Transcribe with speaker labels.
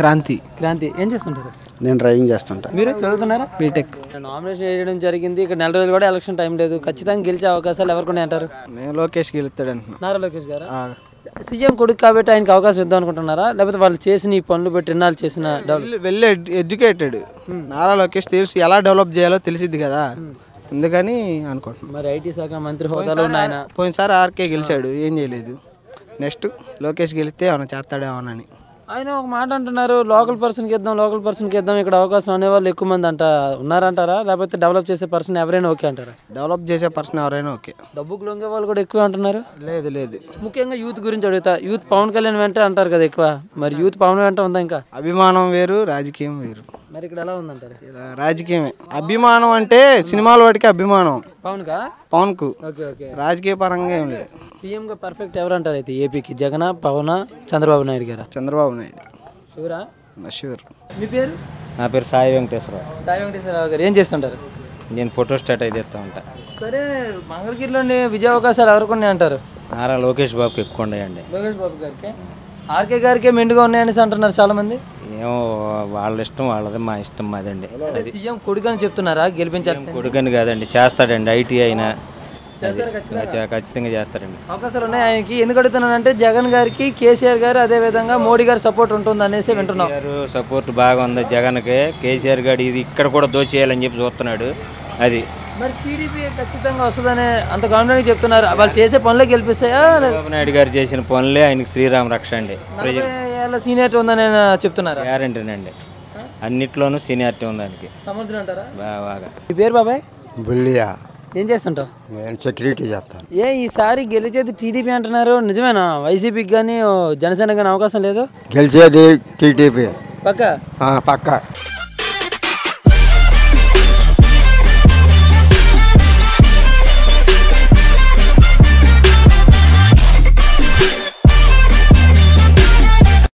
Speaker 1: క్రాంతి.
Speaker 2: క్రాంతి. ఏం చేస్తుంటారు?
Speaker 3: నేను డ్రైవింగ్ చేస్తుంటా.
Speaker 2: మీరు చదువుతున్నారా?
Speaker 1: బీటెక్.
Speaker 2: నామినేషన్ వేయడం జరిగింది. ఇక్కడ నెల రోజులు కూడా ఎలక్షన్ టైం లేదు. ఖచ్చితంగా గెలిచే అవకాశాలు ఎవరికి అంటారు?
Speaker 1: నేను లోకేష్కి వెళ్తాడు అంటున్నా
Speaker 2: నారా లోకేష్ గారు? సీఎం కొడుకు కాబట్టి ఆయనకి అవకాశం ఇద్దాం అనుకుంటున్నారా? లేకపోతే వాళ్ళు చేసిన ఈ పనులు బట్టి ఎన్నాళ్ళు చేసిన
Speaker 1: వెళ్ళి ఎడ్యుకేటెడ్. నారా లోకేష్ తెలుసు ఎలా డెవలప్ చేయాలో తెలిసిద్ది కదా. అందుకని అనుకుంటున్నాను
Speaker 2: మరి ఐటీ శాఖ మంత్రి హోదాలో ఉన్న ఆయన
Speaker 1: పోయినసారి ఆర్కే గెలిచాడు. ఏం చేయలేదు. నెక్స్ట్ లోకేష్ గెలిస్తే ఏమైనా చేస్తాడేమోనని.
Speaker 2: ఆయన ఒక మాట అంటున్నారు లోకల్ పర్సన్కి ఇద్దాం లోకల్ పర్సన్కి ఇద్దాం ఇక్కడ అవకాశం అనేవాళ్ళు ఎక్కువ మంది అంట ఉన్నారంటారా? లేకపోతే డెవలప్ చేసే పర్సన్ ఎవరైనా ఓకే అంటారా?
Speaker 1: డెవలప్ చేసే పర్సన్ ఎవరైనా ఓకే.
Speaker 2: డబ్బుకు లొంగే వాళ్ళు కూడా ఎక్కువ అంటున్నారు?
Speaker 1: లేదు లేదు.
Speaker 2: ముఖ్యంగా యూత్ గురించి అడుగుతా. యూత్ పవన్ కళ్యాణ్ వెంట అంటారు కదా ఎక్కువ. మరి యూత్ పవన్ వెంట ఉందా ఇంకా?
Speaker 1: అభిమానం వేరు రాజకీయం వేరు.
Speaker 2: మరి ఇక్కడ ఎలా ఉందంటారు?
Speaker 1: రాజకీయమే. అభిమానం అంటే సినిమాల వాటికి అభిమానం.
Speaker 2: పవన్ కా?
Speaker 1: పవన్కు
Speaker 2: ఓకే ఓకే.
Speaker 1: రాజకీయ పరంగా ఏం లేదు.
Speaker 2: సీఎంగా పర్ఫెక్ట్ ఎవరు అంటారు అయితే ఏపీకి? జగన్ పవన్ చంద్రబాబు నాయుడు గారా?
Speaker 1: చంద్రబాబు నాయుడు.
Speaker 2: షూరా?
Speaker 1: షూర్.
Speaker 2: మీ పేరు?
Speaker 4: నా పేరు సాయి వెంకటేశ్వరరావు
Speaker 2: సాయి వెంకటేశ్వరరావు గారు. ఏం చేస్తుంటారు?
Speaker 4: నేను ఫోటో స్టాట్ అయితే ఇస్తూ ఉంటా.
Speaker 2: సరే మంగళగిరిలోని విజయ అవకాశాలు ఎవరికి ఉన్నాయి అంటారు?
Speaker 4: నారా లోకేష్ బాబుకి ఎక్కువ ఉన్నాయండి.
Speaker 2: లోకేష్ బాబు గారికి. ఆర్కే గారికి మెండుగా ఉన్నాయనేసి అంటున్నారు చాలా మంది
Speaker 4: ఏమో వాళ్ళ ఇష్టం వాళ్ళది మా ఇష్టం మాదండి. అది
Speaker 2: సీఎం కొడుకు అని చెప్తున్నారా గెలిపించాల్సి
Speaker 4: కొడుకని కాదండి చేస్తాడండి ఐటీ అయినా. అది
Speaker 2: ఖచ్చితంగా.
Speaker 4: చ- ఖచ్చితంగా చేస్తాడండి
Speaker 2: అవకాశాలు ఉన్నాయి ఆయనకి. ఎందుకు అడుగుతున్నానంటే జగన్ గారికి కేసీఆర్ గారు అదే విధంగా మోడీ గారి సపోర్ట్ ఉంటుంది అనేసి వింటున్నాం.
Speaker 4: సపోర్ట్ బాగా ఉంది జగన్కి. కేసీఆర్ గారు ఇది ఇక్కడ కూడా దోచేయాలని చెప్పి చూస్తున్నాడు. అది.
Speaker 2: మరి టీడీపీ ఖచ్చితంగా వస్తుందని అంత కాన్ఫిడెంట్ చెప్తున్నారు. వాళ్ళు చేసే పనులే గెలిపిస్తాయా?
Speaker 4: చంద్రబాబు నాయుడు గారు చేసిన పనులే ఆయనకి శ్రీరామ రక్ష అండి.
Speaker 2: నలభై ఏళ్ళ సీనియర్ ఉందని చెప్తున్నారా?
Speaker 4: గ్యారంటీనండి. అన్నిట్లోనూ సీనియారిటీ ఉంది
Speaker 2: సముద్రం అంటారా?
Speaker 4: బాగా.
Speaker 2: మీ పేరు బాబాయ్?
Speaker 3: బుల్లియా.
Speaker 2: ఏం చేస్తుంటావు?
Speaker 3: నేను సెక్యూరిటీ చేస్తాను.
Speaker 2: ఏ ఈసారి గెలిచేది టీడీపీ అంటున్నారు. నిజమేనా? వైసీపీకి కానీ జనసేన కానీ అవకాశం లేదు?
Speaker 3: గెలిచేది టీటీపీ
Speaker 2: పక్క?
Speaker 3: పక్క.